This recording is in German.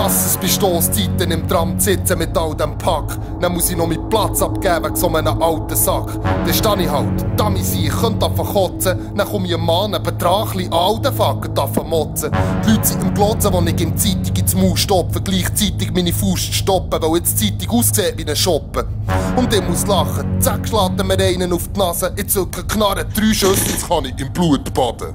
hasse es bei Stosszeiten im Tram zu sitzen mit all dem Pack. Dann muss ich noch meinen Platz abgeben wegen so einem alten Sack. Dann stehe ich halt, da mi sie, ich könnte davon kotzen. Dann komme ich einem Mann, ein Betrachli, alten Facken davon motzen. Die Leute sind im Glotzen, wo ich in die Zeitung ins Maul stopfe. Gleichzeitig meine Faust stoppen, weil jetzt die Zeitung aussieht wie ein Shoppen. Und ich muss lachen, zack, schlägt mir einen auf die Nase. Ich zücke Knarre, drei Schüsse, jetzt kann ich im Blut baden.